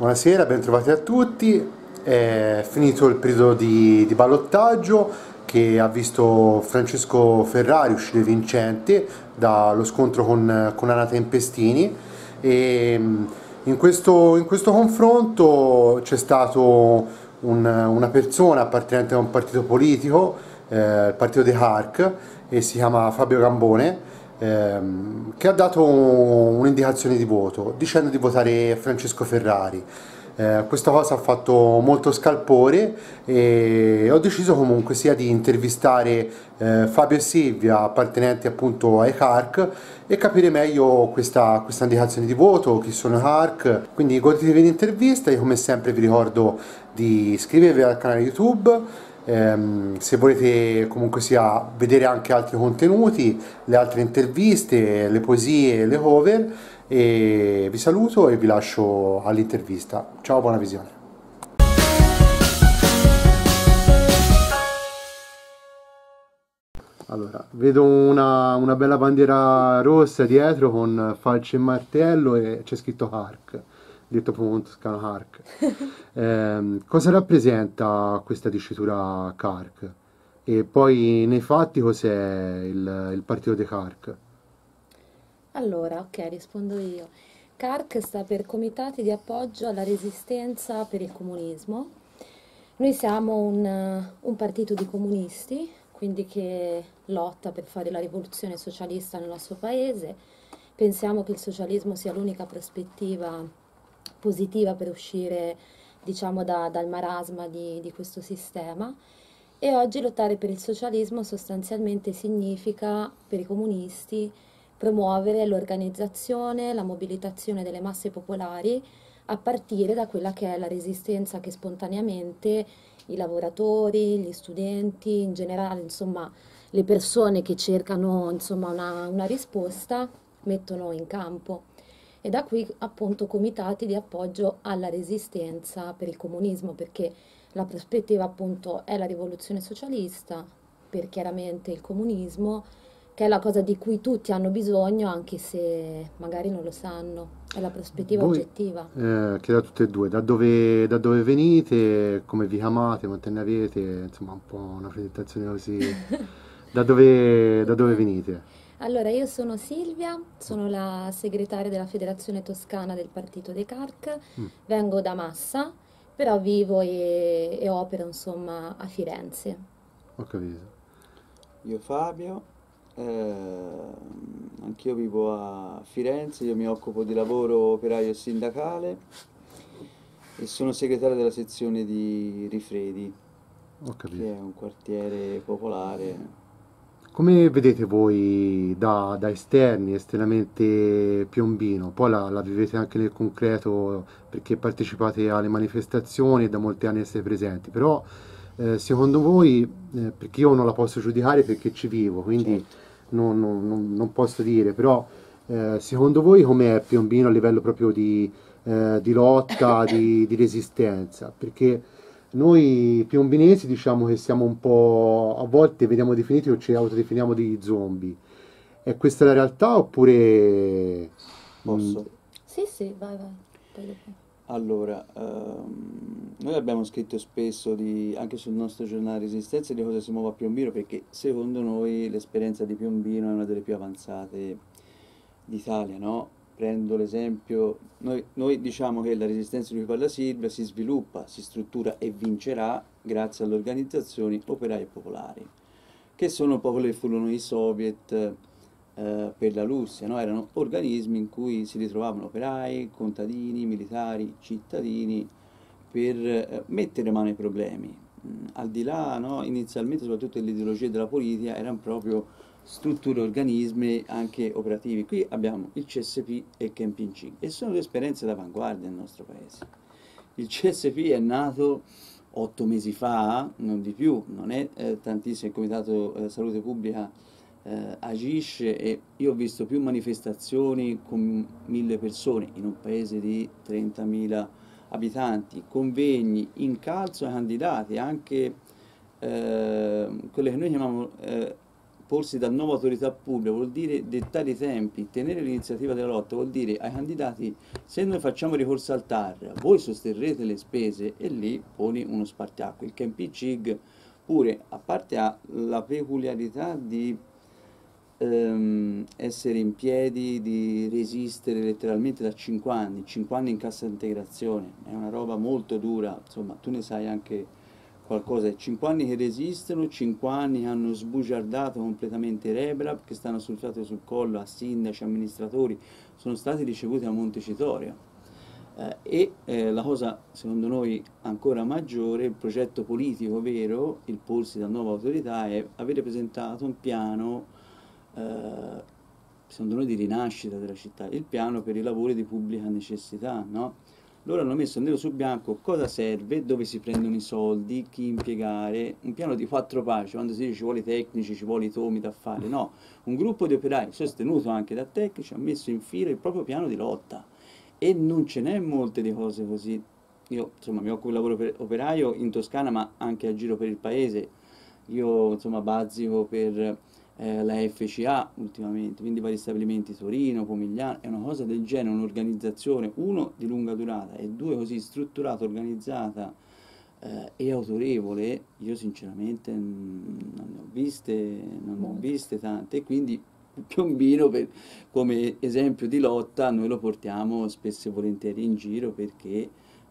Buonasera, bentrovati a tutti. È finito il periodo di, di ballottaggio che ha visto Francesco Ferrari uscire vincente dallo scontro con, con Anna Tempestini e mm, in questo, in questo confronto c'è stato un, una persona appartenente a un partito politico, eh, il partito dei HARC, e si chiama Fabio Gambone, ehm, che ha dato un'indicazione di voto dicendo di votare Francesco Ferrari. Eh, questa cosa ha fatto molto scalpore e ho deciso comunque sia di intervistare eh, Fabio e Silvia appartenenti appunto ai CARC e capire meglio questa, questa indicazione di voto, chi sono i CARC, quindi godetevi l'intervista, io come sempre vi ricordo di iscrivervi al canale YouTube, ehm, se volete comunque sia vedere anche altri contenuti, le altre interviste, le poesie, le cover e vi saluto e vi lascio all'intervista. Ciao, buona visione. Allora, vedo una, una, bella bandiera rossa dietro con falce e martello e c'è scritto Hark, detto toscano Hark. Eh, cosa rappresenta questa dicitura Kark? E poi nei fatti cos'è il, il partito dei Kark? Allora, ok, rispondo io. CARC sta per Comitati di appoggio alla resistenza per il comunismo. Noi siamo un, un partito di comunisti, quindi che lotta per fare la rivoluzione socialista nel nostro paese. Pensiamo che il socialismo sia l'unica prospettiva positiva per uscire diciamo, da, dal marasma di, di questo sistema. E oggi lottare per il socialismo sostanzialmente significa, per i comunisti, promuovere l'organizzazione, la mobilitazione delle masse popolari a partire da quella che è la resistenza che spontaneamente i lavoratori, gli studenti, in generale, insomma, le persone che cercano insomma, una, una risposta mettono in campo. E da qui appunto comitati di appoggio alla resistenza per il comunismo, perché la prospettiva appunto è la rivoluzione socialista, per chiaramente il comunismo, che è la cosa di cui tutti hanno bisogno, anche se magari non lo sanno. È la prospettiva Voi, oggettiva. Eh, chiedo a tutte e due, da dove, da dove, venite, come vi chiamate, quante ne avete, insomma un po' una presentazione così. da, dove, da dove venite? Allora, io sono Silvia, sono la segretaria della Federazione Toscana del Partito dei CARC, mm. vengo da Massa, però vivo e, e opero insomma a Firenze. Ho capito. Io Fabio, eh, anch'io vivo a Firenze, io mi occupo di lavoro operaio e sindacale e sono segretario della sezione di Rifredi, che è un quartiere popolare. Come vedete voi da, da esterni, esternamente Piombino? Poi la, la, vivete anche nel concreto perché partecipate alle manifestazioni e da molti anni siete presenti, però eh, secondo voi, eh, perché io non la posso giudicare perché ci vivo, quindi certo non, non, non posso dire, però eh, secondo voi com'è Piombino a livello proprio di, eh, di lotta, di, di, resistenza? Perché noi piombinesi diciamo che siamo un po', a volte vediamo definiti o ci autodefiniamo degli zombie. È questa la realtà oppure... Posso? Mm. Sì, sì, vai, vai. Allora, um, noi abbiamo scritto spesso di, anche sul nostro giornale Resistenza di cosa si muove a Piombino perché secondo noi l'esperienza di Piombino è una delle più avanzate d'Italia, no? Prendo l'esempio, noi, noi, diciamo che la resistenza di cui parla Silvia si sviluppa, si struttura e vincerà grazie alle organizzazioni operaie popolari, che sono un po' che furono i soviet eh, per la Russia, no? erano organismi in cui si ritrovavano operai, contadini, militari, cittadini per eh, mettere mano ai problemi. Mm, al di là, no? inizialmente soprattutto dell'ideologia della politica, erano proprio strutture, organismi anche operativi. Qui abbiamo il CSP e il Camping 5 e sono due esperienze d'avanguardia nel nostro paese. Il CSP è nato otto mesi fa, non di più, non è eh, tantissimo, il Comitato eh, Salute Pubblica eh, agisce e io ho visto più manifestazioni con mille persone in un paese di 30.000 abitanti, convegni, incalzo ai candidati, anche eh, quelle che noi chiamiamo eh, porsi da nuova autorità pubblica vuol dire dettare i tempi, tenere l'iniziativa della lotta, vuol dire ai candidati se noi facciamo ricorso al TAR, voi sosterrete le spese e lì poni uno spartiacque. Il Campi CIG pure, a parte ha la peculiarità di ehm, essere in piedi, di resistere letteralmente da 5 anni, 5 anni in cassa integrazione, è una roba molto dura, insomma tu ne sai anche qualcosa, 5 anni che resistono, 5 anni che hanno sbugiardato completamente Rebrab, che stanno sul fiato sul collo a sindaci, amministratori, sono stati ricevuti a Montecitorio. Eh, e eh, la cosa secondo noi ancora maggiore, il progetto politico vero, il Polsi da nuova autorità, è avere presentato un piano, eh, secondo noi, di rinascita della città, il piano per i lavori di pubblica necessità, no? Loro hanno messo nero su bianco cosa serve, dove si prendono i soldi, chi impiegare, un piano di quattro pagine, quando si dice ci vuole i tecnici, ci vuole i tomi da fare, no, un gruppo di operai sostenuto anche da tecnici ha messo in fila il proprio piano di lotta. E non ce n'è molte di cose così. Io insomma mi occupo di lavoro per operaio in Toscana ma anche a giro per il paese, io insomma bazzico per eh, la FCA ultimamente, quindi vari stabilimenti Torino, Pomigliano, è una cosa del genere, un'organizzazione, uno, di lunga durata e due, così strutturata, organizzata eh, e autorevole, io sinceramente non ne ho viste, non ne ho viste tante e quindi Piombino per, come esempio di lotta noi lo portiamo spesso e volentieri in giro perché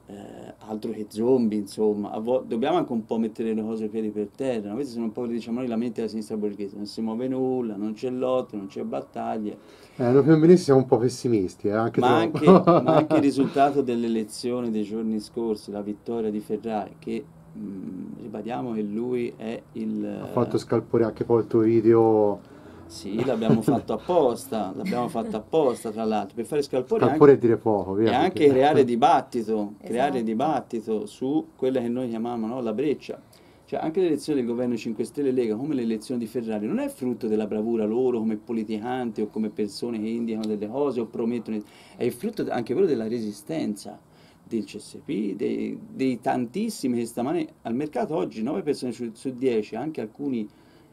eh, altro che zombie, insomma, vo- dobbiamo anche un po' mettere le cose piedi per terra, questi sono un po' diciamo noi lamenti della sinistra borghese, non si muove nulla, non c'è lotta, non c'è battaglie. Eh, noi femministi siamo un po' pessimisti, eh, anche ma, anche, ma, anche, il risultato delle elezioni dei giorni scorsi, la vittoria di Ferrari, che mh, mm, ribadiamo che lui è il... Ha fatto scalpore anche poi il tuo video sì, l'abbiamo fatto apposta, l'abbiamo fatto apposta tra l'altro, per fare scalpore, scalpore anche, dire poco, via, e anche creare dibattito, esatto. creare dibattito su quella che noi chiamiamo no, la breccia. Cioè anche l'elezione del governo 5 Stelle Lega, come l'elezione di Ferrari, non è frutto della bravura loro come politicanti o come persone che indicano delle cose o promettono, è il frutto anche quello della resistenza del CSP, dei, dei tantissimi che stamane al mercato oggi 9 persone su, su 10, anche alcuni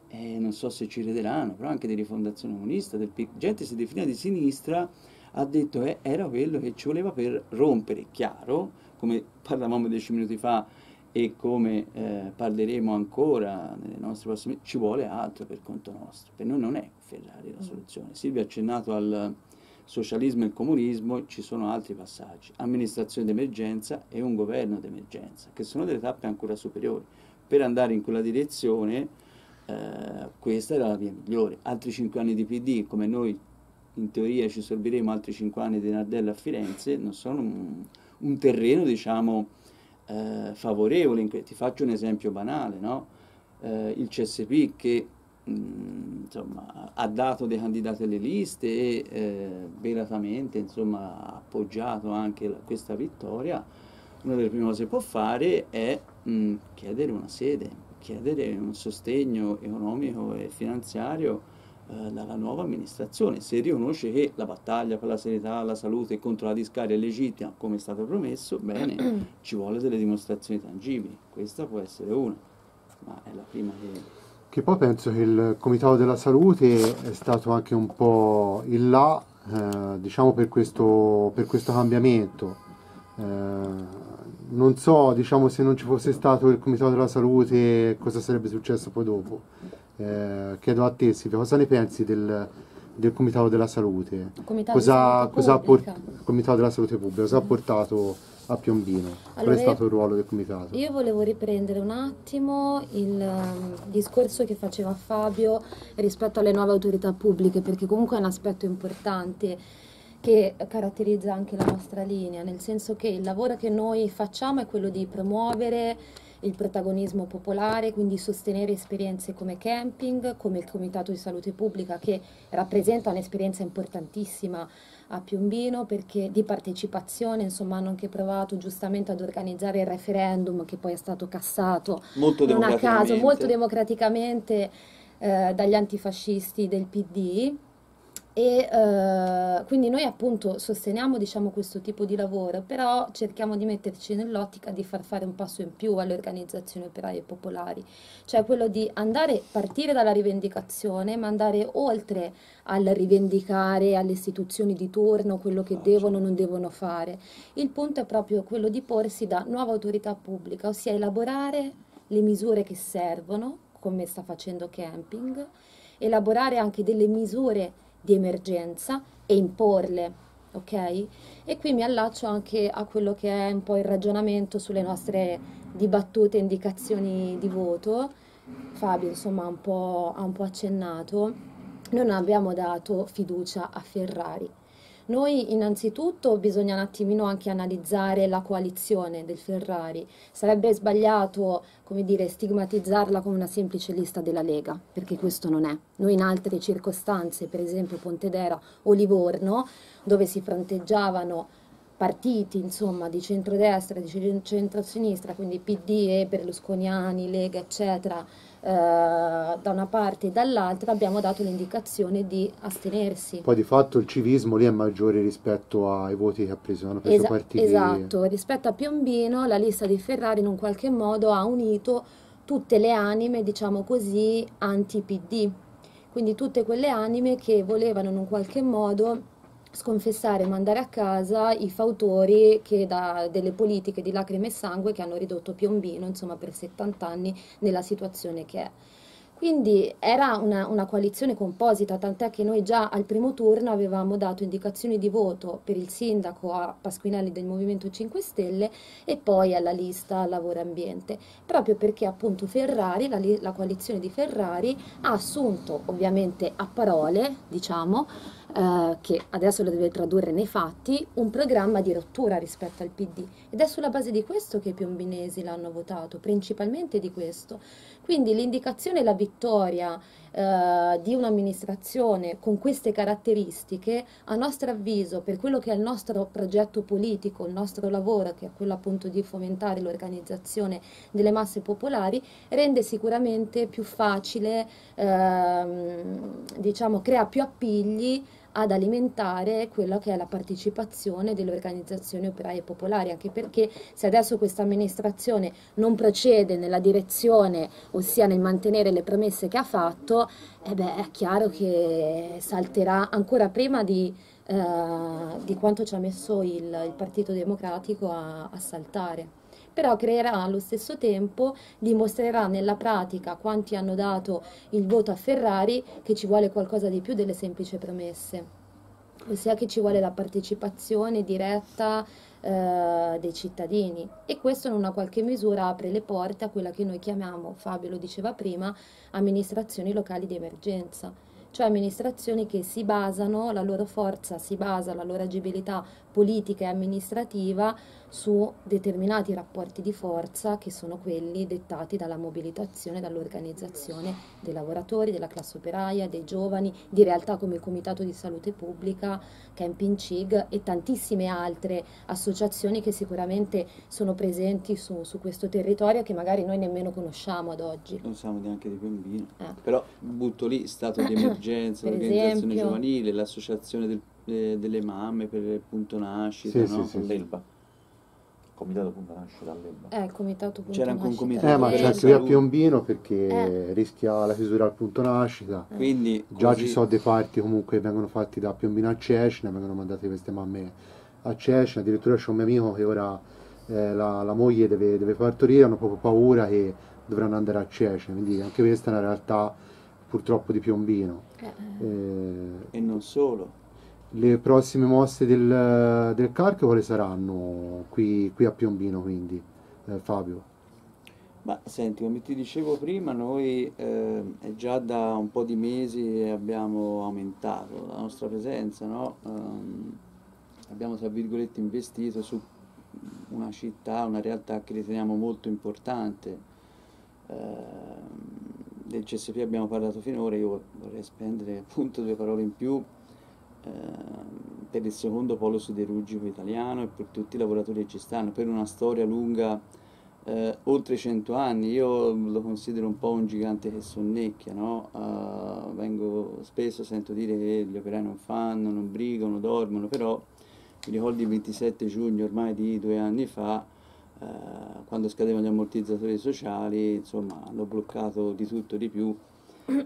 eh, non so se ci crederanno, però anche di rifondazione comunista, del PIC, gente si definiva di sinistra, ha detto che era quello che ci voleva per rompere, chiaro, come parlavamo dieci minuti fa e come eh, parleremo ancora nelle nostre prossime, ci vuole altro per conto nostro, per noi non è Ferrari la mm. soluzione. Silvia ha accennato al socialismo e il comunismo, ci sono altri passaggi, amministrazione d'emergenza e un governo d'emergenza, che sono delle tappe ancora superiori. Per andare in quella direzione eh, questa era la via migliore. Altri 5 anni di PD, come noi in teoria ci sorbiremo altri 5 anni di Nardella a Firenze, non sono un, un terreno, diciamo, eh, favorevole. Ti faccio un esempio banale, no? eh, il CSP che mh, mm, insomma, ha dato dei candidati alle liste e eh, velatamente insomma, ha appoggiato anche la, questa vittoria, una delle prime cose che può fare è mh, mm, chiedere una sede chiedere un sostegno economico e finanziario eh, dalla nuova amministrazione, se riconosce che la battaglia per la sanità, la salute contro la discarica è legittima, come è stato promesso, bene, ci vuole delle dimostrazioni tangibili, questa può essere una, ma è la prima che... Che poi penso che il Comitato della Salute è stato anche un po' il là, eh, diciamo, per questo, per questo cambiamento. Eh, non so, diciamo, se non ci fosse stato il Comitato della Salute, cosa sarebbe successo poi dopo. Eh, chiedo a te, Silvia, cosa ne pensi del, del Comitato della Salute? Comitato cosa, cosa ha port- Comitato della Salute Pubblica, cosa ha portato a Piombino? Allora, Qual è stato il ruolo del Comitato? Io volevo riprendere un attimo il um, discorso che faceva Fabio rispetto alle nuove autorità pubbliche, perché comunque è un aspetto importante che caratterizza anche la nostra linea, nel senso che il lavoro che noi facciamo è quello di promuovere il protagonismo popolare, quindi sostenere esperienze come camping, come il Comitato di Salute Pubblica che rappresenta un'esperienza importantissima a Piombino perché di partecipazione, insomma hanno anche provato giustamente ad organizzare il referendum che poi è stato cassato molto non a caso, molto democraticamente. eh, dagli antifascisti del PD E eh, quindi noi appunto sosteniamo diciamo, questo tipo di lavoro, però cerchiamo di metterci nell'ottica di far fare un passo in più alle organizzazioni operaie popolari, cioè quello di andare, partire dalla rivendicazione, ma andare oltre al rivendicare alle istituzioni di turno quello che devono o non devono fare. Il punto è proprio quello di porsi da nuova autorità pubblica, ossia elaborare le misure che servono, come sta facendo Camping, elaborare anche delle misure di emergenza e imporle, ok? E qui mi allaccio anche a quello che è un po' il ragionamento sulle nostre dibattute indicazioni di voto. Fabio, insomma, un po', ha un po accennato. Noi non abbiamo dato fiducia a Ferrari noi innanzitutto bisogna un attimino anche analizzare la coalizione del Ferrari. Sarebbe sbagliato, come dire, stigmatizzarla come una semplice lista della Lega, perché questo non è. Noi in altre circostanze, per esempio Pontedera o Livorno, dove si fronteggiavano partiti insomma di centrodestra, di centrosinistra, quindi PD e berlusconiani, Lega eccetera, eh, da una parte e dall'altra abbiamo dato l'indicazione di astenersi. Poi di fatto il civismo lì è maggiore rispetto ai voti che ha preso, hanno preso Esa- partiti... Esatto, rispetto a Piombino la lista di Ferrari in un qualche modo ha unito tutte le anime, diciamo così, anti-PD, quindi tutte quelle anime che volevano in un qualche modo sconfessare e mandare a casa i fautori che da, delle politiche di lacrime e sangue che hanno ridotto Piombino insomma, per 70 anni nella situazione che è. Quindi era una, una, coalizione composita, tant'è che noi già al primo turno avevamo dato indicazioni di voto per il sindaco a Pasquinelli del Movimento 5 Stelle e poi alla lista Lavoro Ambiente, proprio perché appunto Ferrari, la, la coalizione di Ferrari, ha assunto ovviamente a parole, diciamo, eh, che adesso lo deve tradurre nei fatti, un programma di rottura rispetto al PD. Ed è sulla base di questo che i piombinesi l'hanno votato, principalmente di questo. Quindi l'indicazione e la vittoria eh, di un'amministrazione con queste caratteristiche, a nostro avviso, per quello che è il nostro progetto politico, il nostro lavoro, che è quello appunto di fomentare l'organizzazione delle masse popolari, rende sicuramente più facile, ehm, diciamo, crea più appigli ad alimentare quella che è la partecipazione delle organizzazioni operaie popolari, anche perché se adesso questa amministrazione non procede nella direzione, ossia nel mantenere le promesse che ha fatto, eh beh, è chiaro che salterà ancora prima di, eh, di quanto ci ha messo il, il Partito Democratico a, a saltare però creerà allo stesso tempo, dimostrerà nella pratica quanti hanno dato il voto a Ferrari che ci vuole qualcosa di più delle semplici promesse, ossia che ci vuole la partecipazione diretta eh, dei cittadini. E questo in una qualche misura apre le porte a quella che noi chiamiamo, Fabio lo diceva prima, amministrazioni locali di emergenza. Cioè amministrazioni che si basano, la loro forza si basa, la loro agibilità politica e amministrativa su determinati rapporti di forza che sono quelli dettati dalla mobilitazione, dall'organizzazione dei lavoratori, della classe operaia, dei giovani, di realtà come il Comitato di Salute Pubblica, Camping CIG e tantissime altre associazioni che sicuramente sono presenti su, su questo territorio che magari noi nemmeno conosciamo ad oggi. Non siamo neanche di Piombino, eh. però butto lì stato di emergenza, l'organizzazione esempio, giovanile, l'associazione del, eh, delle mamme per il punto nascita, sì, no? sì, sì, Comitato Punto Nascita all'Elba. Eh, comitato Punto C'era anche un comitato. Eh, ma c'è anche qui a Piombino perché eh. rischia la chiusura al punto nascita. Eh. Quindi, Già così... ci sono dei parti comunque che vengono fatti da Piombino a Cecina, vengono mandate queste mamme a Cecina, addirittura c'è un mio amico che ora eh, la, la, moglie deve, deve partorire, hanno proprio paura che dovranno andare a Cecina, quindi anche questa è una realtà purtroppo di Piombino. Eh. Eh, e non solo le prossime mosse del, del CARC quali saranno qui, qui a Piombino quindi, eh, Fabio? Ma senti, come ti dicevo prima, noi eh, già da un po' di mesi abbiamo aumentato la nostra presenza, no? um, abbiamo tra virgolette investito su una città, una realtà che riteniamo molto importante. Uh, del CSP abbiamo parlato finora, io vorrei spendere appunto due parole in più per il secondo polo siderurgico italiano e per tutti i lavoratori che ci stanno, per una storia lunga eh, oltre 100 anni, io lo considero un po' un gigante che sonnecchia, no? Uh, vengo, spesso sento dire che gli operai non fanno, non brigano, dormono, però mi ricordo il 27 giugno ormai di due anni fa, uh, quando scadevano gli ammortizzatori sociali, insomma hanno bloccato di tutto di più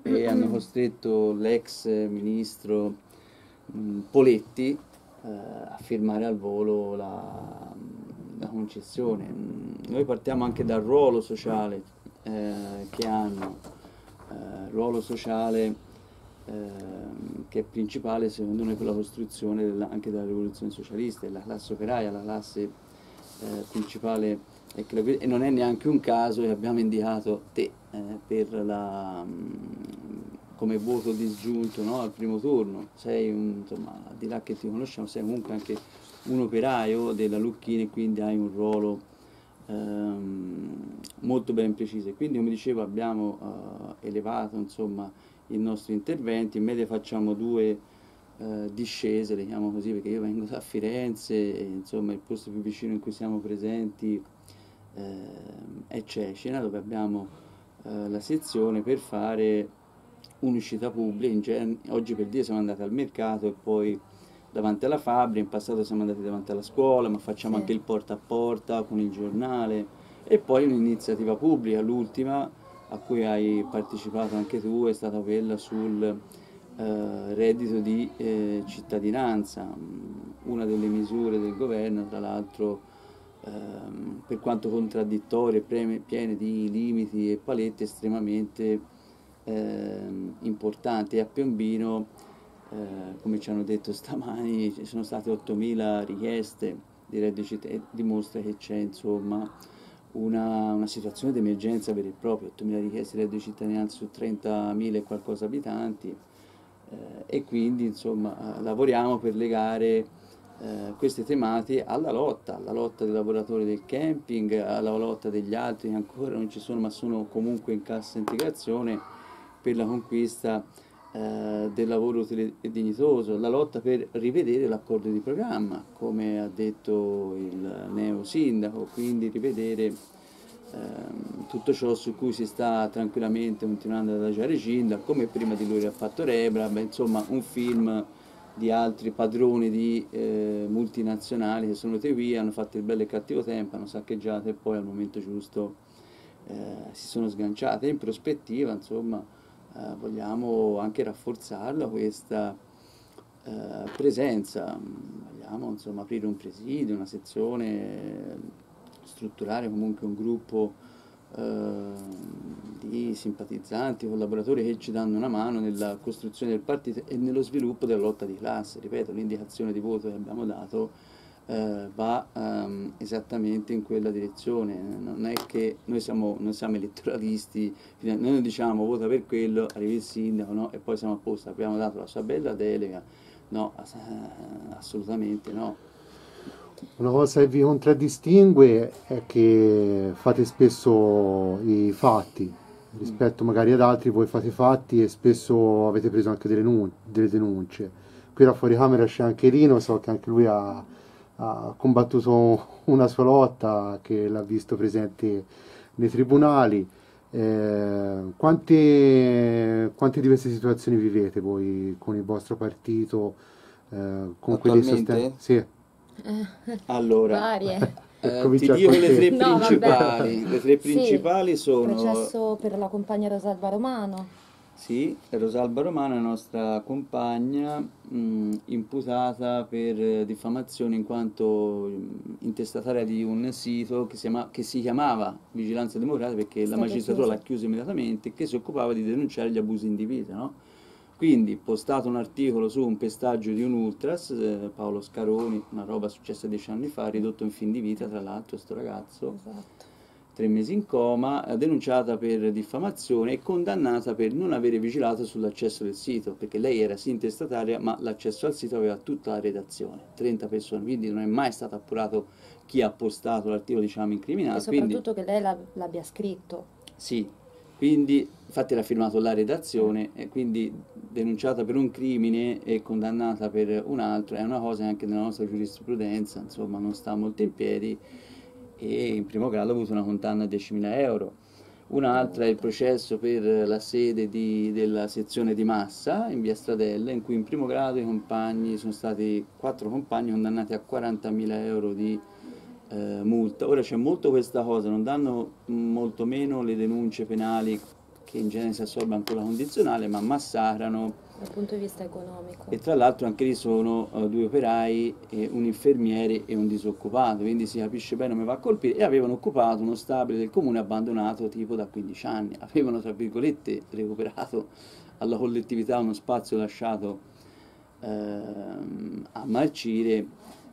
e hanno costretto l'ex ministro mh, mm, Poletti uh, a firmare al volo la, la concessione. Mm, noi partiamo anche dal ruolo sociale eh, che hanno, eh, ruolo sociale eh, che è principale secondo noi per la costruzione della, anche della rivoluzione socialista, della classe operaia, la classe eh, principale e non è neanche un caso che abbiamo indicato te eh, per la, mm, come voto disgiunto no, al primo turno, sei un, insomma, al di là che ti conosciamo, sei comunque anche un operaio della Lucchini e quindi hai un ruolo ehm, molto ben preciso. Quindi come dicevo abbiamo eh, elevato insomma, i nostri interventi, in media facciamo due eh, discese, le chiamo così perché io vengo da Firenze, e, insomma il posto più vicino in cui siamo presenti eh, è Cecina dove abbiamo eh, la sezione per fare un'uscita pubblica, oggi per dire siamo andati al mercato e poi davanti alla fabbrica, in passato siamo andati davanti alla scuola, ma facciamo sì. anche il porta a porta con il giornale e poi un'iniziativa pubblica, l'ultima a cui hai partecipato anche tu è stata quella sul eh, reddito di eh, cittadinanza, una delle misure del governo, tra l'altro ehm, per quanto contraddittorie, piene di limiti e paletti estremamente ehm, importanti. A Piombino eh, come ci hanno detto stamani, ci sono state 8.000 richieste di reddito e dimostra che c'è insomma una, una situazione di emergenza vera e propria, 8.000 richieste di reddito di cittadinanza su 30.000 e qualcosa abitanti eh, e quindi insomma eh, lavoriamo per legare eh, queste tematiche alla lotta, alla lotta dei lavoratori del camping, alla lotta degli altri che ancora non ci sono ma sono comunque in cassa integrazione per la conquista eh, del lavoro utile e dignitoso, la lotta per rivedere l'accordo di programma, come ha detto il neo sindaco, quindi rivedere eh, tutto ciò su cui si sta tranquillamente continuando ad adagiare Ginda, come prima di lui ha fatto Rebra, beh, insomma un film di altri padroni di eh, multinazionali che sono venuti via, hanno fatto il bello e il cattivo tempo, hanno saccheggiato e poi al momento giusto eh, si sono sganciate. In prospettiva, insomma, eh, vogliamo anche rafforzarla questa eh, presenza, vogliamo insomma, aprire un presidio, una sezione, strutturare comunque un gruppo eh, di simpatizzanti, collaboratori che ci danno una mano nella costruzione del partito e nello sviluppo della lotta di classe. Ripeto, l'indicazione di voto che abbiamo dato eh, va um, esattamente in quella direzione. Non è che noi siamo, non siamo elettoralisti, noi non diciamo vota per quello, arriva il sindaco no? e poi siamo a posto, abbiamo dato la sua bella delega. No, assolutamente no. Una cosa che vi contraddistingue è che fate spesso i fatti, rispetto magari ad altri voi fate fatti e spesso avete preso anche delle, delle denunce. Qui da fuori camera c'è anche Rino, so che anche lui ha ha combattuto una sua lotta che l'ha visto presente nei tribunali. Eh, quante, quante, diverse situazioni vivete voi con il vostro partito? Eh, con quelli sosten- sì. Allora, varie. Eh, ti dico le tre no, principali. Le tre principali sì, sono... Il processo per la compagna Rosalba Romano sì, Rosalba Romano è nostra compagna mh, imputata per diffamazione in quanto intestataria di un sito che si, chiama, che si chiamava Vigilanza Democratica perché la magistratura l'ha chiuso immediatamente che si occupava di denunciare gli abusi in divisa. No? Quindi postato un articolo su un pestaggio di un ultras, eh, Paolo Scaroni, una roba successa dieci anni fa, ridotto in fin di vita tra l'altro questo ragazzo. Esatto tre mesi in coma, denunciata per diffamazione e condannata per non avere vigilato sull'accesso del sito, perché lei era sì intestataria, ma l'accesso al sito aveva tutta la redazione, 30 persone, quindi non è mai stato appurato chi ha postato l'articolo diciamo incriminato. E soprattutto quindi, che lei l'abbia scritto. Sì, quindi infatti l'ha firmato la redazione e quindi denunciata per un crimine e condannata per un altro è una cosa che anche nella nostra giurisprudenza insomma non sta molto in piedi e in primo grado ha avuto una condanna a 10.000 euro. Un'altra è il processo per la sede di, della sezione di Massa in via Stradella, in cui in primo grado i compagni sono stati quattro compagni condannati a 40.000 euro di eh, multa. Ora c'è molto questa cosa, non danno molto meno le denunce penali che in genere si assorbono con la condizionale, ma massacrano dal punto di vista economico. E tra l'altro anche lì sono uh, due operai, eh, un infermiere e un disoccupato, quindi si capisce bene come va a colpire. E avevano occupato uno stabile del comune abbandonato tipo da 15 anni. Avevano, tra virgolette, recuperato alla collettività uno spazio lasciato ehm, a marcire.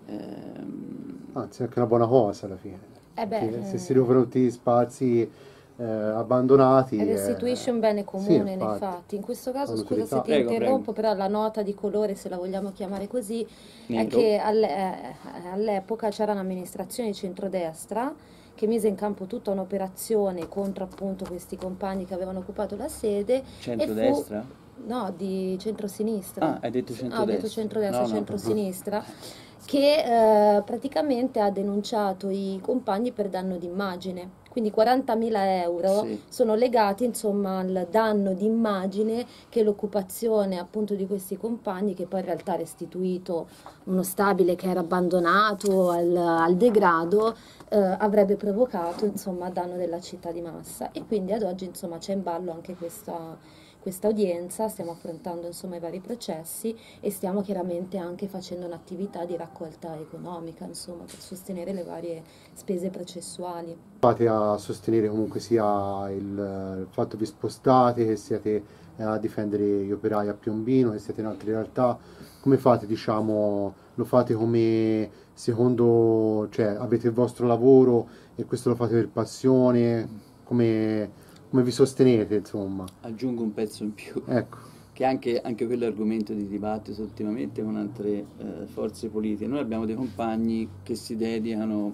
Ehm. Anzi, è anche una buona cosa alla fine. Eh beh, se si recuperano tutti gli spazi eh, abbandonati. Restituisce un bene comune, sì, infatti. infatti. In questo caso, scusa se ti prego, interrompo, prego. però la nota di colore, se la vogliamo chiamare così, Nero. è che eh, all'epoca c'era un'amministrazione di centrodestra che mise in campo tutta un'operazione contro appunto questi compagni che avevano occupato la sede. Centrodestra? Fu, no, di centrosinistra. Ah, hai detto centrodestra. Ah, ho detto centrodestra, no, centrosinistra. No. che eh, praticamente ha denunciato i compagni per danno d'immagine quindi 40.000 euro sì. sono legati insomma al danno d'immagine che l'occupazione appunto di questi compagni che poi in realtà ha restituito uno stabile che era abbandonato al, al degrado eh, avrebbe provocato insomma a danno della città di Massa e quindi ad oggi insomma c'è in ballo anche questa questa udienza, stiamo affrontando insomma i vari processi e stiamo chiaramente anche facendo un'attività di raccolta economica insomma per sostenere le varie spese processuali. Fate a sostenere comunque sia il, il fatto che vi spostate, che siete a difendere gli operai a Piombino, che siete in altre realtà, come fate diciamo, lo fate come secondo, cioè avete il vostro lavoro e questo lo fate per passione, come come vi sostenete, insomma. Aggiungo un pezzo in più. Ecco. Che anche, anche quello è argomento di dibattito ultimamente con altre eh, forze politiche. Noi abbiamo dei compagni che si dedicano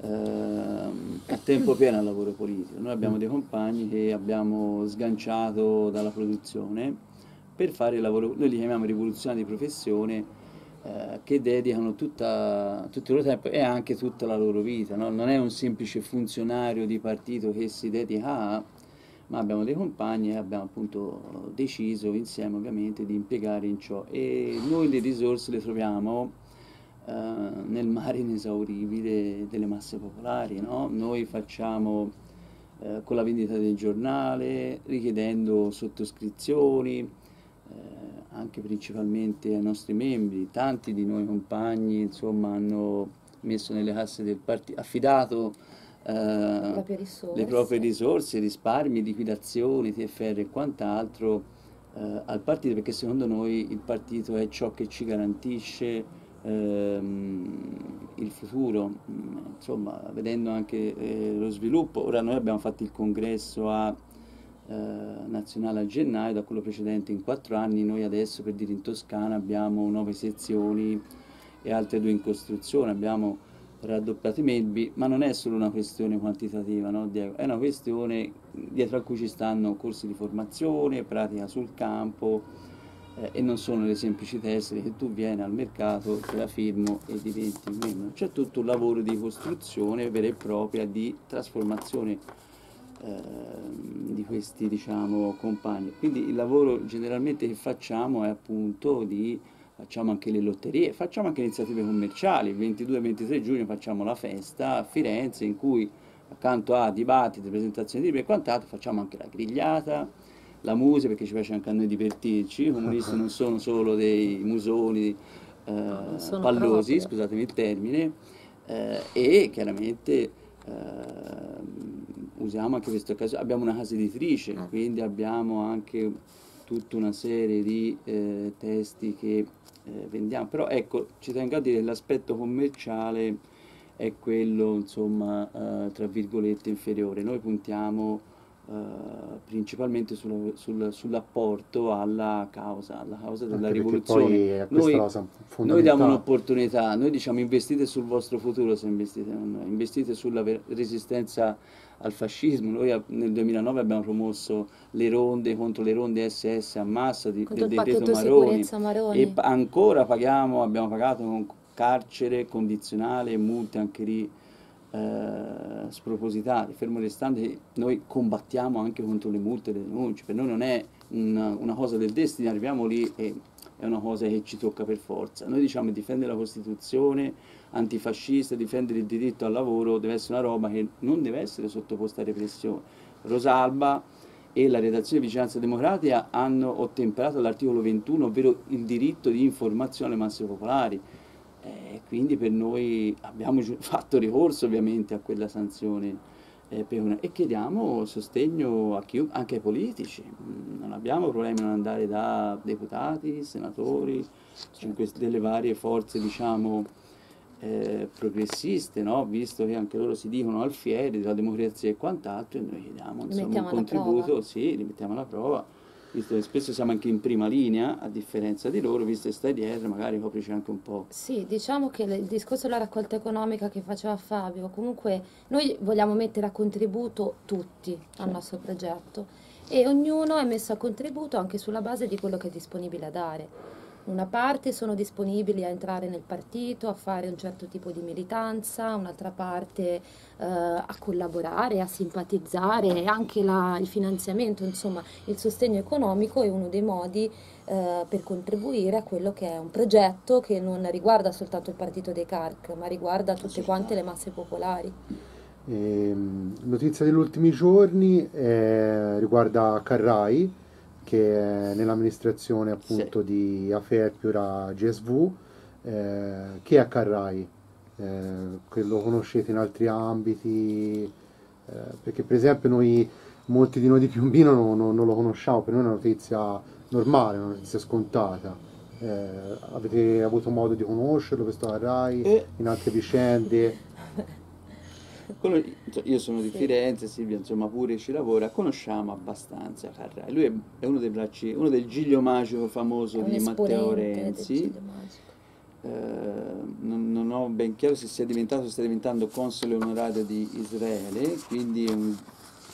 eh, a tempo pieno al lavoro politico. Noi abbiamo dei compagni che abbiamo sganciato dalla produzione per fare il lavoro, noi li chiamiamo rivoluzioni di professione, eh, che dedicano tutta, tutto il loro tempo e anche tutta la loro vita. No? Non è un semplice funzionario di partito che si dedica a, ma abbiamo dei compagni e abbiamo appunto deciso insieme ovviamente di impiegare in ciò e noi le risorse le troviamo eh, nel mare inesauribile delle masse popolari. No? Noi facciamo eh, con la vendita del giornale, richiedendo sottoscrizioni, anche principalmente ai nostri membri, tanti di noi compagni insomma, hanno messo nelle casse del partito, affidato eh, le proprie risorse, risparmi, liquidazioni, TFR e quant'altro eh, al partito perché secondo noi il partito è ciò che ci garantisce ehm, il futuro, insomma vedendo anche eh, lo sviluppo. Ora noi abbiamo fatto il congresso a eh, nazionale a gennaio, da quello precedente in quattro anni, noi adesso per dire in Toscana abbiamo nove sezioni e altre due in costruzione, abbiamo raddoppiato i membri, ma non è solo una questione quantitativa, no, è una questione dietro a cui ci stanno corsi di formazione, pratica sul campo eh, e non sono le semplici tessere che tu vieni al mercato, te la firmo e diventi membro, c'è tutto un lavoro di costruzione vera e propria, di trasformazione di questi diciamo, compagni. Quindi il lavoro generalmente che facciamo è appunto di facciamo anche le lotterie, facciamo anche iniziative commerciali. Il 22 e 23 giugno facciamo la festa a Firenze in cui accanto a dibattiti, presentazioni di libri e quant'altro facciamo anche la grigliata, la musica perché ci piace anche a noi divertirci. I comunisti non sono solo dei musoni eh, pallosi, proprio. scusatemi il termine, eh, e chiaramente eh, usiamo anche questa occasione, abbiamo una casa editrice, ah. quindi abbiamo anche tutta una serie di eh, testi che eh, vendiamo, però ecco, ci tengo a dire che l'aspetto commerciale è quello, insomma, eh, tra virgolette inferiore. Noi puntiamo Uh, principalmente sul, sul, sull'apporto alla causa, alla causa della Anche rivoluzione. Noi, noi, diamo un'opportunità, noi diciamo investite sul vostro futuro se investite in noi, investite sulla resistenza al fascismo. Noi nel 2009 abbiamo promosso le ronde contro le ronde SS a massa di, del decreto Maroni, Maroni, e ancora paghiamo, abbiamo pagato con carcere condizionale e multe anche lì. Eh, spropositati, fermo restando che noi combattiamo anche contro le multe e le denunce, per noi non è una, una cosa del destino, arriviamo lì e è una cosa che ci tocca per forza. Noi diciamo difendere la Costituzione antifascista, difendere il diritto al lavoro deve essere una roba che non deve essere sottoposta a repressione. Rosalba e la redazione di vigilanza democratica hanno ottemperato all'articolo 21, ovvero il diritto di informazione alle masse popolari. Eh, quindi per noi abbiamo fatto ricorso ovviamente a quella sanzione eh, e chiediamo sostegno chi, anche ai politici. Mm, non abbiamo problemi ad andare da deputati, senatori, certo. delle varie forze diciamo, eh, progressiste, no? visto che anche loro si dicono alfieri della democrazia e quant'altro, e noi chiediamo insomma, un contributo, sì, li mettiamo alla prova visto che spesso siamo anche in prima linea, a differenza di loro, visto che stai dietro, magari coprici anche un po'. Sì, diciamo che il discorso della raccolta economica che faceva Fabio, comunque noi vogliamo mettere a contributo tutti al nostro progetto e ognuno è messo a contributo anche sulla base di quello che è disponibile a dare una parte sono disponibili a entrare nel partito, a fare un certo tipo di militanza, un'altra parte eh, a collaborare, a simpatizzare, anche la, il finanziamento, insomma il sostegno economico è uno dei modi eh, per contribuire a quello che è un progetto che non riguarda soltanto il partito dei CARC, ma riguarda tutte quante le masse popolari. Eh, notizia degli ultimi giorni eh, riguarda Carrai che è nell'amministrazione appunto sì. di Aferpiura GSV, eh, che è Carrai, eh, che lo conoscete in altri ambiti, eh, perché per esempio noi, molti di noi di Piombino non, non, non lo conosciamo, per noi è una notizia normale, una notizia scontata. Eh, avete avuto modo di conoscerlo questo Carrai in altre vicende? io sono di Firenze, Silvia insomma pure ci lavora, conosciamo abbastanza Carrai. Lui è, è uno, dei bracci, uno del Giglio Magico famoso di Matteo Renzi. Eh, non, non, ho ben chiaro se sia diventato o sta diventando console onorario di Israele, quindi un,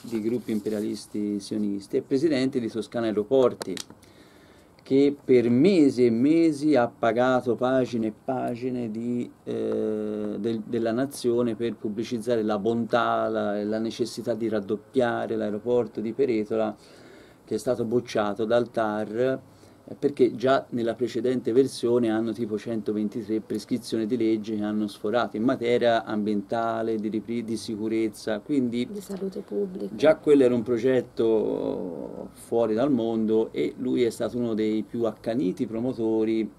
di gruppi imperialisti sionisti, e presidente di Toscana Aeroporti che per mesi e mesi ha pagato pagine e pagine di, eh, del, della nazione per pubblicizzare la bontà, la, la necessità di raddoppiare l'aeroporto di Peretola, che è stato bocciato dal TAR perché già nella precedente versione hanno tipo 123 prescrizioni di legge che hanno sforato in materia ambientale, di, ripri- di sicurezza, quindi di salute pubblica. Già quello era un progetto fuori dal mondo e lui è stato uno dei più accaniti promotori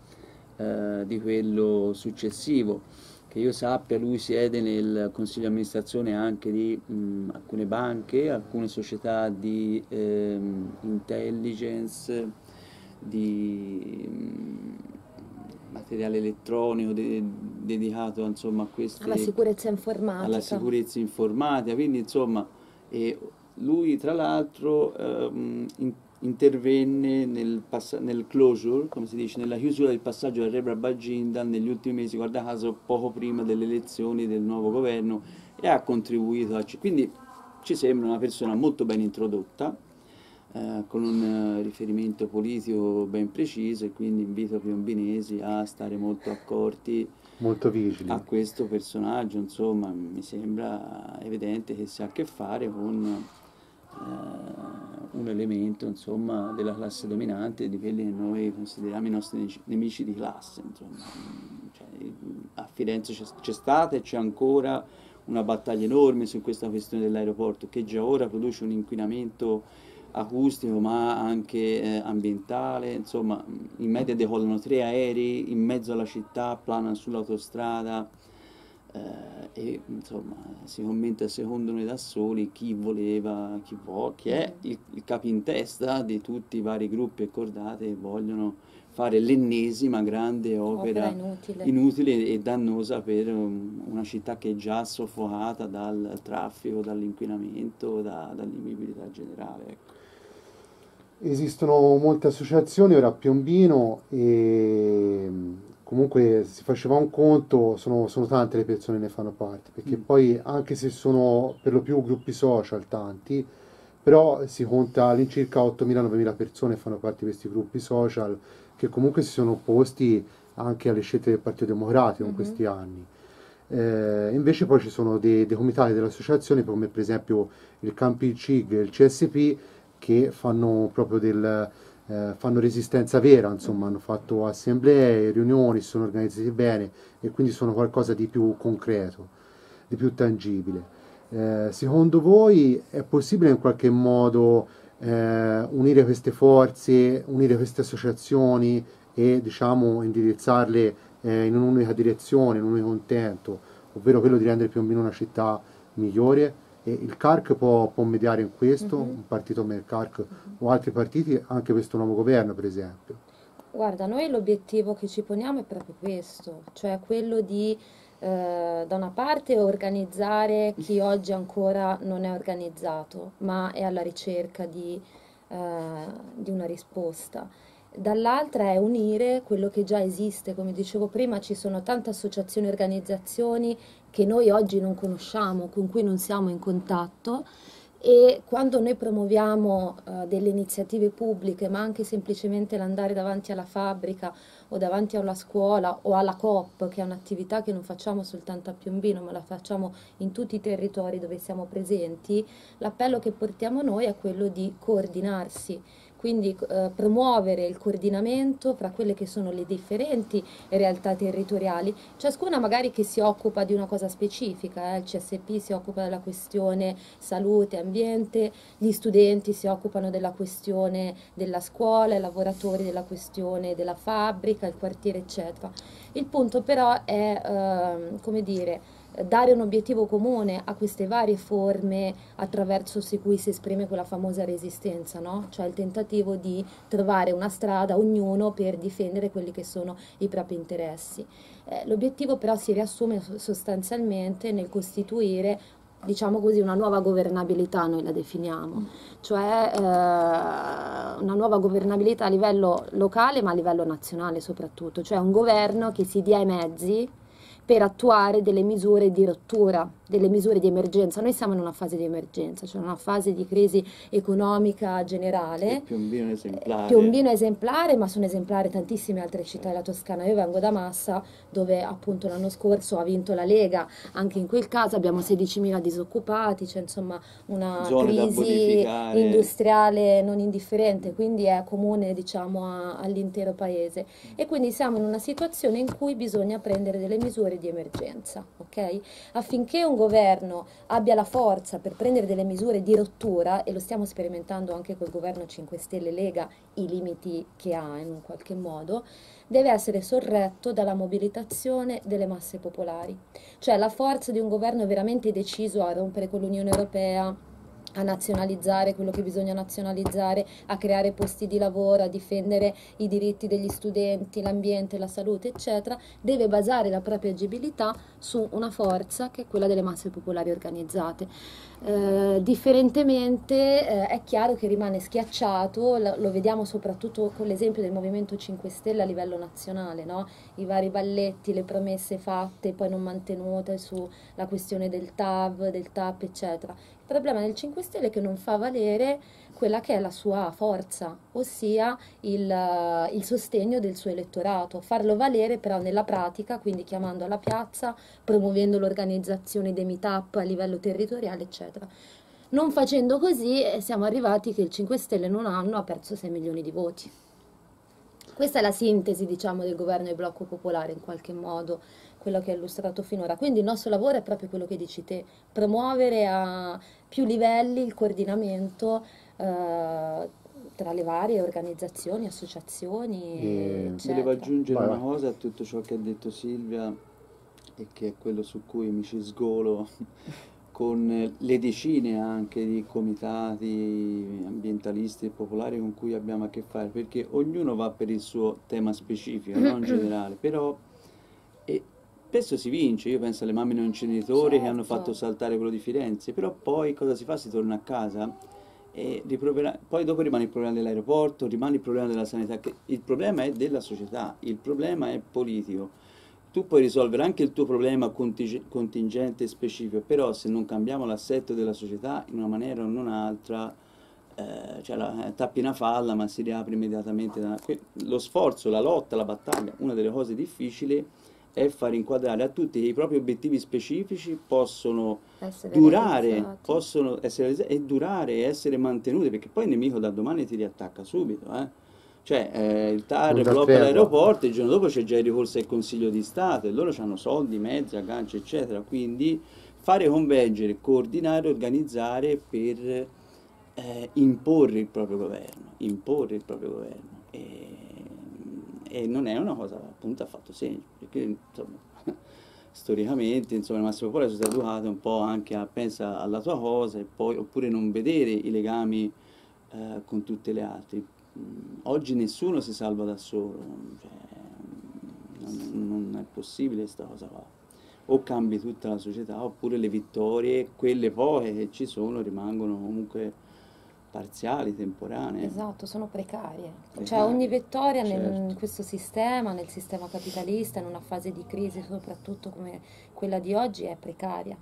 eh, di quello successivo. Che io sappia, lui siede nel consiglio di amministrazione anche di mh, alcune banche, alcune società di eh, intelligence di mm, materiale elettronico de dedicato insomma, a queste, alla sicurezza informatica. Alla sicurezza informatica, quindi insomma e lui tra l'altro ehm, in, intervenne nel, nel, closure, come si dice, nella chiusura del passaggio del Rebra Baginda negli ultimi mesi, guarda caso poco prima delle elezioni del nuovo governo e ha contribuito a... Quindi ci sembra una persona molto ben introdotta, eh, con un eh, riferimento politico ben preciso e quindi invito i piombinesi a stare molto accorti molto vigili. a questo personaggio, insomma mi sembra evidente che si ha a che fare con eh, un elemento insomma, della classe dominante, di quelli che noi consideriamo i nostri nemici di classe. Cioè, a Firenze c'è stata e c'è ancora una battaglia enorme su questa questione dell'aeroporto che già ora produce un inquinamento acustico ma anche eh, ambientale, insomma in media decollano tre aerei in mezzo alla città, planano sull'autostrada eh, e insomma si commenta secondo noi da soli chi voleva, chi, vuole, chi è il, il capo in testa di tutti i vari gruppi e cordate che vogliono fare l'ennesima grande opera, opera inutile. inutile. e dannosa per una città che è già soffocata dal traffico, dall'inquinamento, da, dall'immobilità generale. Ecco. Esistono molte associazioni ora a Piombino e comunque si faceva un conto, sono, sono tante le persone che ne fanno parte, perché mm. poi anche se sono per lo più gruppi social tanti, però si conta all'incirca 8.000-9.000 persone che fanno parte di questi gruppi social che comunque si sono opposti anche alle scelte del Partito Democratico mm-hmm. in questi anni. Eh, invece poi ci sono dei, dei comitati delle associazioni come per esempio il Campi CIG e il CSP che fanno proprio del, eh, fanno resistenza vera, insomma hanno fatto assemblee, riunioni, si sono organizzati bene e quindi sono qualcosa di più concreto, di più tangibile. Eh, secondo voi è possibile in qualche modo eh, unire queste forze, unire queste associazioni e diciamo indirizzarle eh, in un'unica direzione, in un unico intento, ovvero quello di rendere Piombino una città migliore? E il CARC può, può mediare in questo, Mhm. un partito come il CARC o altri partiti, anche questo nuovo governo per esempio. Guarda, noi l'obiettivo che ci poniamo è proprio questo, cioè quello di eh, da una parte organizzare chi oggi ancora non è organizzato, ma è alla ricerca di, eh, di una risposta. Dall'altra è unire quello che già esiste, come dicevo prima, ci sono tante associazioni e organizzazioni che noi oggi non conosciamo, con cui non siamo in contatto e quando noi promuoviamo eh, delle iniziative pubbliche, ma anche semplicemente l'andare davanti alla fabbrica o davanti alla scuola o alla COP, che è un'attività che non facciamo soltanto a Piombino, ma la facciamo in tutti i territori dove siamo presenti, l'appello che portiamo noi è quello di coordinarsi. Quindi eh, promuovere il coordinamento fra quelle che sono le differenti realtà territoriali, ciascuna magari che si occupa di una cosa specifica, eh, il CSP si occupa della questione salute, ambiente, gli studenti si occupano della questione della scuola, i lavoratori della questione della fabbrica, il quartiere, eccetera. Il punto però è, ehm, come dire, dare un obiettivo comune a queste varie forme attraverso cui si esprime quella famosa resistenza, no? Cioè il tentativo di trovare una strada ognuno per difendere quelli che sono i propri interessi. Eh, l'obiettivo però si riassume so- sostanzialmente nel costituire diciamo così, una nuova governabilità, noi la definiamo, cioè eh, una nuova governabilità a livello locale ma a livello nazionale soprattutto, cioè un governo che si dia i mezzi per attuare delle misure di rottura, delle misure di emergenza. Noi siamo in una fase di emergenza, cioè una fase di crisi economica generale. E Piombino esemplare. Piombino esemplare, ma sono esemplari tantissime altre città della Toscana. Io vengo da Massa, dove appunto l'anno scorso ha vinto la Lega, anche in quel caso abbiamo 16.000 disoccupati, c'è insomma una Zone crisi industriale non indifferente, quindi è comune diciamo a- all'intero paese. E quindi siamo in una situazione in cui bisogna prendere delle misure di emergenza, ok? Affinché un governo abbia la forza per prendere delle misure di rottura, e lo stiamo sperimentando anche col governo 5 Stelle Lega, i limiti che ha in un qualche modo, deve essere sorretto dalla mobilitazione delle masse popolari. Cioè la forza di un governo veramente deciso a rompere con l'Unione Europea, a nazionalizzare quello che bisogna nazionalizzare, a creare posti di lavoro, a difendere i diritti degli studenti, l'ambiente, la salute, eccetera, deve basare la propria agibilità su una forza che è quella delle masse popolari organizzate. Eh, differentemente eh, è chiaro che rimane schiacciato, lo, lo vediamo soprattutto con l'esempio del Movimento 5 Stelle a livello nazionale, no? i vari balletti, le promesse fatte poi non mantenute sulla questione del TAV, del TAP, eccetera. Il problema del 5 Stelle è che non fa valere quella che è la sua forza, ossia il, eh, il sostegno del suo elettorato, farlo valere però nella pratica, quindi chiamando alla piazza, promuovendo l'organizzazione dei meetup a livello territoriale, eccetera. Non facendo così eh, siamo arrivati che il 5 Stelle in un anno ha perso 6 milioni di voti. Questa è la sintesi, diciamo, del governo del blocco popolare in qualche modo, quello che è illustrato finora. Quindi il nostro lavoro è proprio quello che dici te, promuovere a più livelli il coordinamento eh, tra le varie organizzazioni, associazioni, E- eccetera. Volevo aggiungere Vai, una cosa a tutto ciò che ha detto Silvia e che è quello su cui mi ci sgolo con le decine anche di comitati ambientalisti e popolari con cui abbiamo a che fare, perché ognuno va per il suo tema specifico, non generale, però spesso si vince, io penso alle mamme non inceneritori che hanno Certo. fatto saltare quello di Firenze, però poi cosa si fa? Si torna a casa e riproverà- poi dopo rimane il problema dell'aeroporto, rimane il problema della sanità, il problema è della società, il problema è politico. Tu puoi risolvere anche il tuo problema contingente e specifico, però se non cambiamo l'assetto della società in una maniera o in un'altra, eh, cioè la, tappi una falla ma si riapre immediatamente. da- lo sforzo, la lotta, la battaglia, una delle cose difficili è far inquadrare a tutti che i propri obiettivi specifici possono Essere durare, realizzati. possono essere e durare e essere mantenute, perché poi il nemico da domani ti riattacca subito. eh. Cioè eh, il TAR blocca l'aeroporto, il giorno dopo c'è già il ricorso al Consiglio di Stato e loro hanno soldi, mezzi, agganci, eccetera. Quindi fare convergere, coordinare, organizzare per eh, imporre il proprio governo, imporre il proprio governo. E, e non è una cosa appunto affatto semplice, perché insomma, storicamente insomma, Massimo Popolare sono stato educato un po' anche a pensare alla tua cosa e poi, oppure non vedere i legami eh, con tutte le altre. Mm, Oggi nessuno si salva da solo, cioè, non, non è possibile questa cosa qua. O cambi tutta la società, oppure le vittorie, quelle poche che ci sono, rimangono comunque parziali, temporanee. Esatto, sono precarie. Cioè Precarie, ogni vittoria nel- certo. in questo sistema, nel sistema capitalista, in una fase di crisi soprattutto come quella di oggi, è precaria.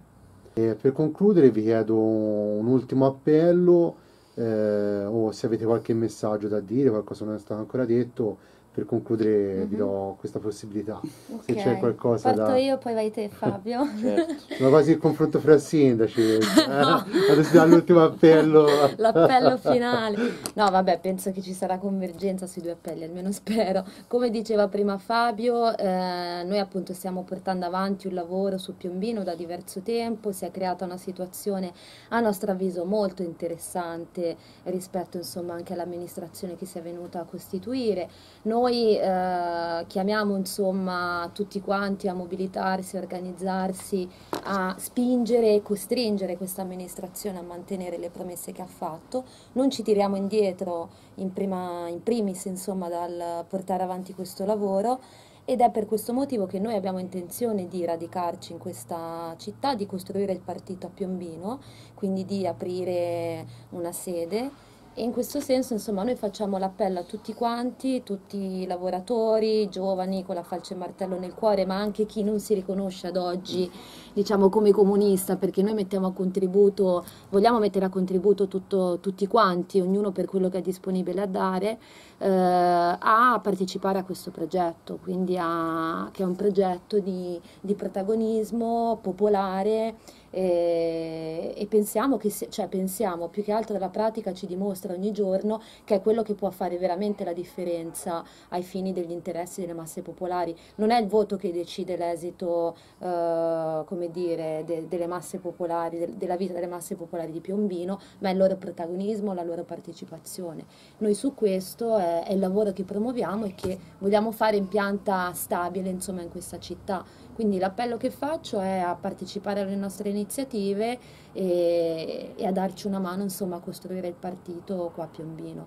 E per concludere vi chiedo un ultimo appello eh, o se avete qualche messaggio da dire, qualcosa non è stato ancora detto, per concludere vi Mhm. do questa possibilità. Se Ok, c'è qualcosa Parto da... io, poi vai te Fabio. Certo. Sono quasi il confronto fra sindaci. eh. Adesso dà l'ultimo appello. L'appello finale. No, vabbè, penso che ci sarà convergenza sui due appelli, almeno spero. Come diceva prima Fabio, eh, noi appunto stiamo portando avanti un lavoro su Piombino da diverso tempo, si è creata una situazione a nostro avviso molto interessante rispetto insomma anche all'amministrazione che si è venuta a costituire. Noi eh, chiamiamo insomma tutti quanti a mobilitarsi, a organizzarsi, a spingere e costringere questa amministrazione a mantenere le promesse che ha fatto. Non ci tiriamo indietro in, prima, in primis insomma dal portare avanti questo lavoro ed è per questo motivo che noi abbiamo intenzione di radicarci in questa città, di costruire il partito a Piombino, quindi di aprire una sede e in questo senso, insomma, noi facciamo l'appello a tutti quanti, tutti i lavoratori, giovani con la falce e martello nel cuore, ma anche chi non si riconosce ad oggi, diciamo, come comunista, perché noi mettiamo a contributo, vogliamo mettere a contributo tutto- tutti quanti, ognuno per quello che è disponibile a dare, eh, a partecipare a questo progetto, quindi a- che è un progetto di, di protagonismo popolare e, e pensiamo che, se- cioè pensiamo più che altro la pratica ci dimostra ogni giorno che è quello che può fare veramente la differenza ai fini degli interessi delle masse popolari. Non è il voto che decide l'esito, eh, come dire, de- delle masse popolari, del- della vita delle masse popolari di Piombino, ma è il loro protagonismo, la loro partecipazione. Noi su questo è, è il lavoro che promuoviamo e che vogliamo fare in pianta stabile, insomma, in questa città. Quindi l'appello che faccio è a partecipare alle nostre iniziative e, e a darci una mano, insomma, a costruire il partito qua a Piombino.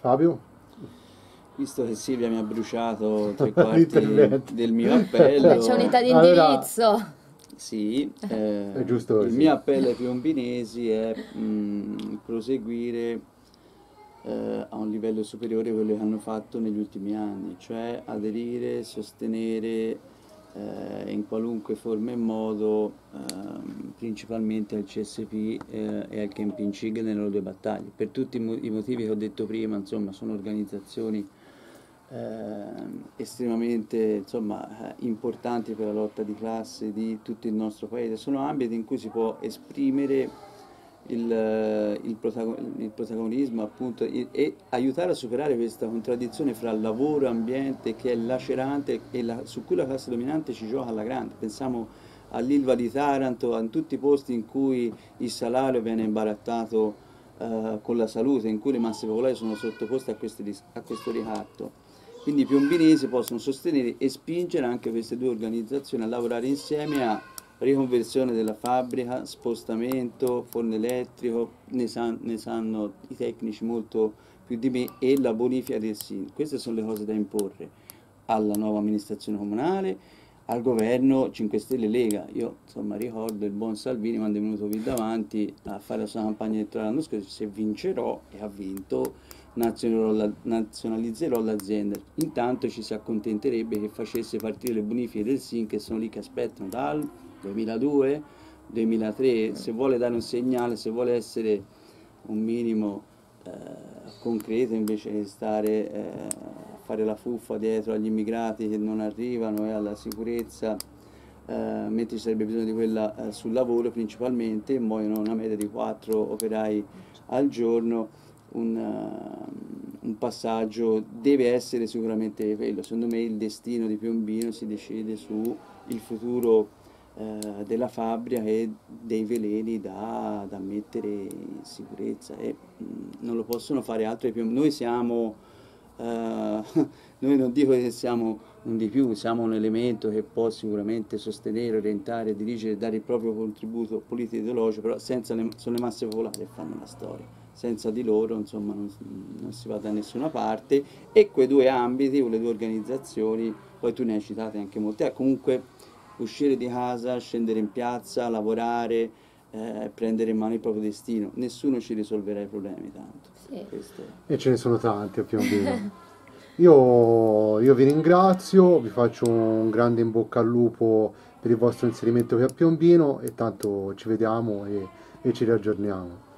Fabio? Visto che Silvia mi ha bruciato tre quarti del mio appello, Beh, c'è unità di Allora- indirizzo. Sì, eh, È giusto il mio appello ai piombinesi è mh, proseguire eh, a un livello superiore a quello che hanno fatto negli ultimi anni, cioè aderire, sostenere eh, in qualunque forma e modo ehm, principalmente al CSP eh, e al Camping CIG nelle loro due battaglie. Per tutti i mo- i motivi che ho detto prima, insomma, sono organizzazioni ehm, estremamente insomma, eh, importanti per la lotta di classe di tutto il nostro paese. Sono ambiti in cui si può esprimere il, eh, il protago- il protagonismo appunto e, e aiutare a superare questa contraddizione fra lavoro e ambiente che è lacerante e la- su cui la classe dominante ci gioca alla grande. Pensiamo all'Ilva di Taranto, a tutti i posti in cui il salario viene imbarattato eh, con la salute, in cui le masse popolari sono sottoposte a, questi a questo ricatto. Quindi i piombinesi possono sostenere e spingere anche queste due organizzazioni a lavorare insieme a riconversione della fabbrica, spostamento, forno elettrico, ne, san- ne sanno i tecnici molto più di me, e la bonifica del SIN. Queste sono le cose da imporre alla nuova amministrazione comunale, al governo 5 Stelle Lega. Io insomma ricordo il buon Salvini quando è venuto qui davanti a fare la sua campagna elettorale l'anno scorso, se vincerò e ha vinto nazionalizzerò l'azienda. Intanto ci si accontenterebbe che facesse partire le bonifiche del SIN che sono lì che aspettano dal 2002, 2003, se vuole dare un segnale, se vuole essere un minimo eh, concreto invece che stare eh, a fare la fuffa dietro agli immigrati che non arrivano e alla sicurezza, eh, mentre ci sarebbe bisogno di quella eh, sul lavoro principalmente, muoiono una media di 4 operai al giorno. Un, uh, un, passaggio deve essere sicuramente quello. Secondo me il destino di Piombino si decide sul futuro eh, della fabbrica e dei veleni da, da mettere in sicurezza e mh, mm, non lo possono fare altri più. Noi siamo, eh, noi non dico che siamo un di più, siamo un elemento che può sicuramente sostenere, orientare, dirigere, dare il proprio contributo politico-ideologico, però senza le, sono le masse popolari che fanno la storia. Senza di loro insomma, non, non si va da nessuna parte e quei due ambiti, quelle due organizzazioni, poi tu ne hai citate anche molte, eh, comunque uscire di casa, scendere in piazza, lavorare, eh, prendere in mano il proprio destino. Nessuno ci risolverà i problemi tanto. Sì. E ce ne sono tanti a Piombino. io, io vi ringrazio, vi faccio un grande in bocca al lupo per il vostro inserimento qui a Piombino e tanto ci vediamo e, e ci riaggiorniamo.